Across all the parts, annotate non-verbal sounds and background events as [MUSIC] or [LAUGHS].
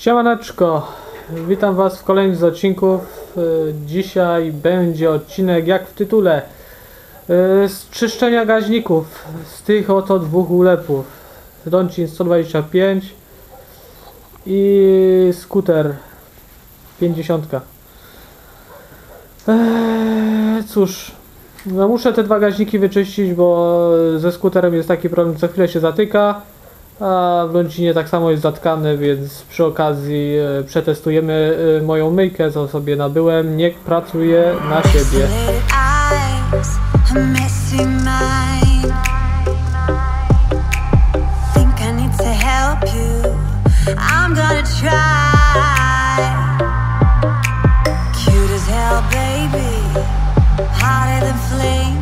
Siemaneczko, witam Was w kolejnym z odcinków. Y, Dzisiaj będzie odcinek, jak w tytule, y, z czyszczenia gaźników z tych oto dwóch ulepów. Roncin 125 i skuter 50. Eee, cóż, no muszę te dwa gaźniki wyczyścić, bo ze skuterem jest taki problem, co chwilę się zatyka. A w Lącinie tak samo jest zatkany, więc przy okazji e, przetestujemy e, moją myjkę, co sobie nabyłem. Niech pracuje na siebie. Cute as hell, baby. Hotter than flames.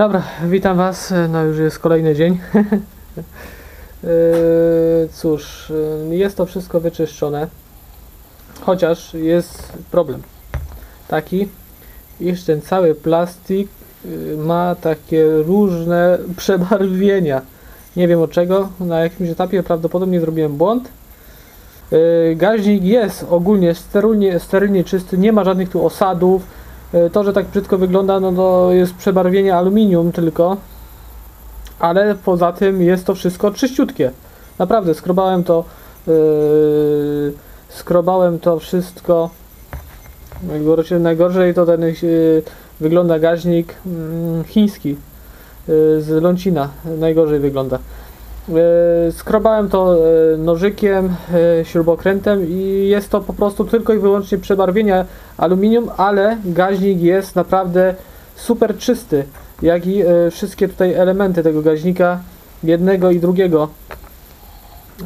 Dobra, witam Was. No już jest kolejny dzień. Eee, [LAUGHS] Cóż, e, jest to wszystko wyczyszczone. Chociaż jest problem taki, iż ten cały plastik y, ma takie różne [LAUGHS] przebarwienia. Nie wiem od czego. Na jakimś etapie prawdopodobnie zrobiłem błąd. Yy, Gaźnik jest ogólnie sterylnie, sterylnie czysty, nie ma żadnych tu osadów. Yy, To, że tak brzydko wygląda, no to jest przebarwienie aluminium tylko. Ale poza tym jest to wszystko czyściutkie. Naprawdę, skrobałem to. Yy, skrobałem to wszystko. Najgorzej to ten yy, wygląda gaźnik mm, chiński yy, z Lącina. Najgorzej wygląda. Yy, Skrobałem to yy, nożykiem, yy, śrubokrętem i jest to po prostu tylko i wyłącznie przebarwienie aluminium, ale gaźnik jest naprawdę super czysty, jak i wszystkie tutaj elementy tego gaźnika, jednego i drugiego.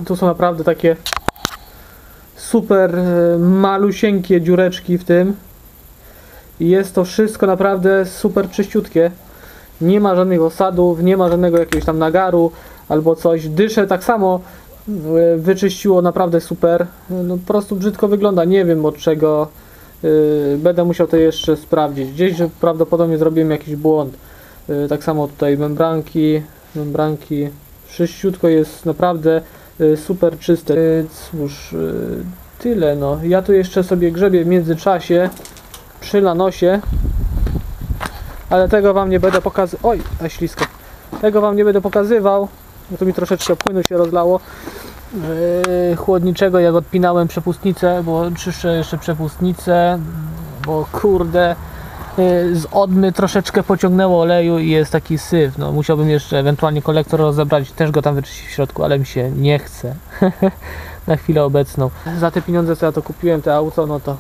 Tu są naprawdę takie super malusieńkie dziureczki w tym i jest to wszystko naprawdę super czyściutkie. Nie ma żadnych osadów, nie ma żadnego jakiegoś tam nagaru albo coś. Dyszę tak samo y, wyczyściło naprawdę super. No po prostu brzydko wygląda. Nie wiem od czego. y, Będę musiał to jeszcze sprawdzić. Gdzieś prawdopodobnie zrobiłem jakiś błąd. Y, Tak samo tutaj membranki, membranki. Wszyściutko jest naprawdę super czyste. Cóż, tyle no. Ja tu jeszcze sobie grzebię w międzyczasie przy lanosie ale tego wam nie będę pokazywał. Oj, na ślisko. Tego wam nie będę pokazywał, bo tu mi troszeczkę płynu się rozlało. yy, chłodniczego, jak odpinałem przepustnicę, bo czyszczę jeszcze przepustnicę, bo kurde, yy, z odmy troszeczkę pociągnęło oleju i jest taki syf. No, musiałbym jeszcze ewentualnie kolektor rozebrać, też go tam wyczyścić w środku, ale mi się nie chce. [LAUGHS] Na chwilę obecną. Za te pieniądze, co ja to kupiłem, te auto, no to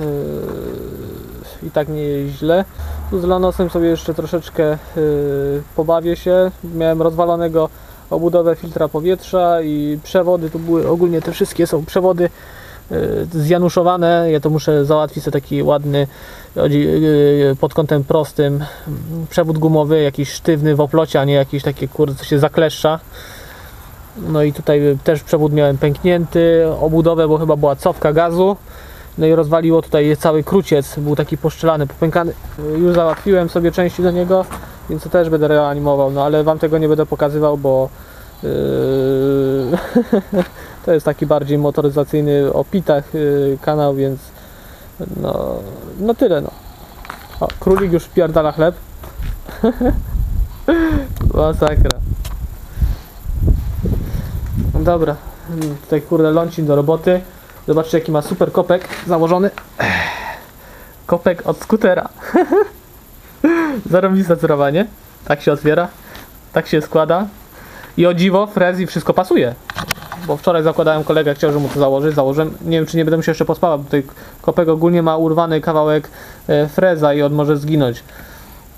yy, i tak nie jest źle. Tu z Lanosem sobie jeszcze troszeczkę yy, pobawię się. Miałem rozwalonego obudowę filtra powietrza i przewody, tu były ogólnie te wszystkie są przewody yy, zjanuszowane. Ja to muszę załatwić sobie taki ładny chodzi, yy, pod kątem prostym przewód gumowy, jakiś sztywny w oplocie, a nie jakiś taki kurde, co się zakleszcza. No i tutaj też przewód miałem pęknięty, obudowę, bo chyba była cofka gazu. No i rozwaliło tutaj cały kruciec, był taki poszczelany, popękany. Już załatwiłem sobie części do niego, więc to też będę reanimował, no ale Wam tego nie będę pokazywał, bo yy, [LAUGHS] to jest taki bardziej motoryzacyjny o pitach yy, kanał, więc no, no tyle no. O, królik już wpierdala chleb. [LAUGHS] Masakra. No Dobra, tutaj kurde lącin do roboty. Zobaczcie jaki ma super kopek założony. Kopek od skutera. [LAUGHS] Zarobiste cerowanie. Tak się otwiera. Tak się składa. I o dziwo, frez i wszystko pasuje. Bo wczoraj zakładałem kolegę, chciał, że mu to założyć. Założyłem. Nie wiem, czy nie będę musiał jeszcze pospawać, bo tutaj kopek ogólnie ma urwany kawałek e, freza i on może zginąć.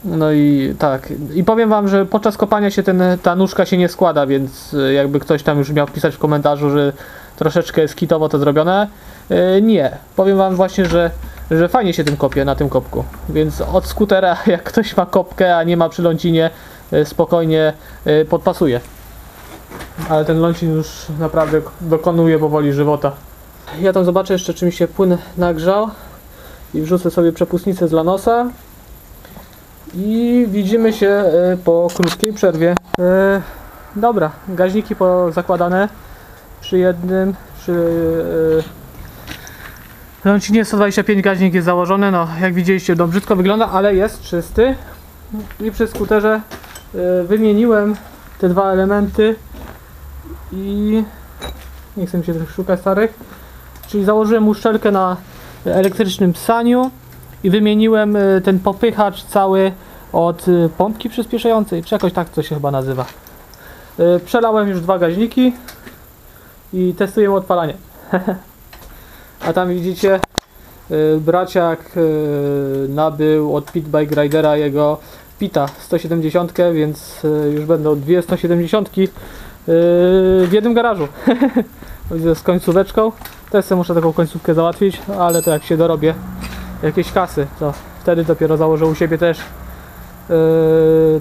No i tak. I powiem wam, że podczas kopania się ten, ta nóżka się nie składa, więc e, jakby ktoś tam już miał pisać w komentarzu, że troszeczkę jest kitowo to zrobione. E, Nie. Powiem wam właśnie, że, że fajnie się tym kopie na tym kopku. Więc od skutera, [LAUGHS] jak ktoś ma kopkę, a nie ma przy lącinie, e, spokojnie e, podpasuje. Ale ten lącin już naprawdę dokonuje powoli żywota. Ja tam zobaczę jeszcze, czy mi się płyn nagrzał. I wrzucę sobie przepustnicę z lanosa. I widzimy się e, po krótkiej przerwie. Dobra, gaźniki pozakładane przy jednym, przy lącinie 125 gaźnik jest założony, no jak widzieliście to brzydko wygląda, ale jest czysty i przy skuterze e, wymieniłem te dwa elementy i nie chcę mi się tych szukać starych, czyli założyłem uszczelkę na elektrycznym psaniu i wymieniłem e, ten popychacz cały od e, pompki przyspieszającej, czy jakoś tak to się chyba nazywa. Przelałem już dwa gaźniki i testuję odpalanie. [LAUGHS] A tam widzicie, y, braciak y, nabył od Pit Bike Ridera jego Pita 170, więc y, już będą dwie 170 y, w jednym garażu. [LAUGHS] Widzę z końcóweczką. Też sobie muszę taką końcówkę załatwić, ale to jak się dorobię jakieś kasy, to wtedy dopiero założę u siebie też y,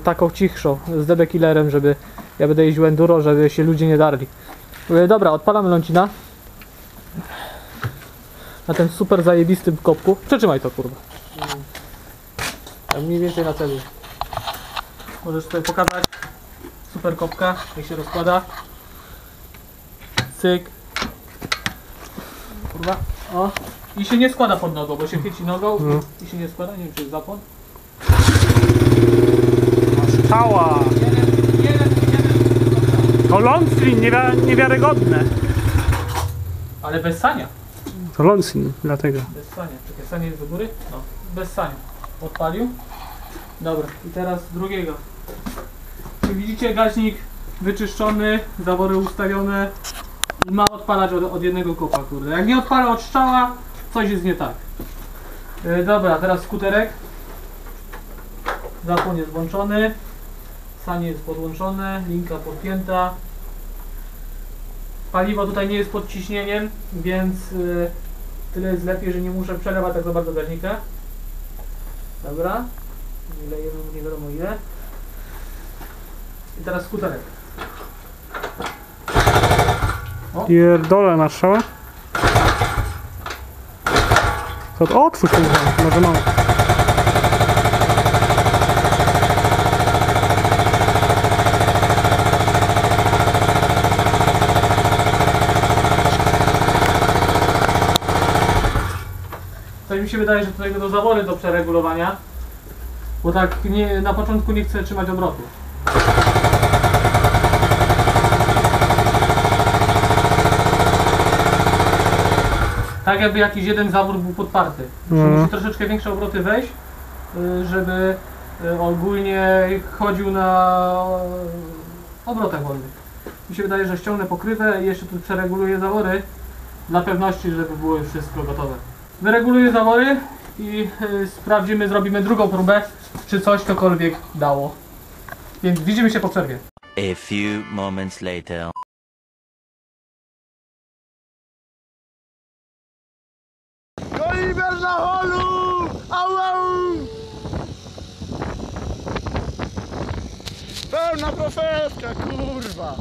taką cichszą z DB Killerem, żeby ja będę jeździł enduro, żeby się ludzie nie darli. E, Dobra, odpalamy lącina. Na tym super zajebistym kopku. Przetrzymaj to kurwa. Tak mniej więcej na celu. Możesz tutaj pokazać super kopka, jak się rozkłada. Cyk. Kurwa. O. I się nie składa pod nogą, bo się chwyci nogą No. i się nie składa. Nie wiem czy jest zapłon. Stała! Jeden, jeden, jeden. To niewia- niewiarygodne. Ale bez sania. To Lonsin, dlatego. Bez sania. Czekaj, sanie jest do góry? No, bez sania. Odpalił. Dobra, i teraz drugiego. Czy widzicie gaźnik wyczyszczony, zawory ustawione i ma odpalać od, od jednego kopa, kurde. Jak nie odpala od strzała, coś jest nie tak. E, dobra, teraz skuterek. Zapłon jest włączony. Sanie jest podłączone, linka podpięta. Paliwo tutaj nie jest pod ciśnieniem, więc y, tyle jest lepiej, że nie muszę przelewać tak za bardzo gaźnika. Dobra. Lejemy nie wiadomo ile. I teraz skuterek. Pierdolę strzała. To otwórz ten może mam. Tutaj mi się wydaje, że tutaj będą zawory do przeregulowania. Bo tak nie, na początku nie chcę trzymać obrotu. Tak jakby jakiś jeden zawór był podparty. No. Musi troszeczkę większe obroty wejść, y, żeby y, ogólnie chodził na obrotach wolnych. Mi się wydaje, że ściągnę pokrywę i jeszcze tu przereguluję zawory dla pewności, żeby było już wszystko gotowe. Wyreguluję zawory i y, sprawdzimy, zrobimy drugą próbę, czy coś cokolwiek dało. Więc widzimy się po przerwie. A few moments later. Oliver na holu! Au, au! Pełna profeska, kurwa!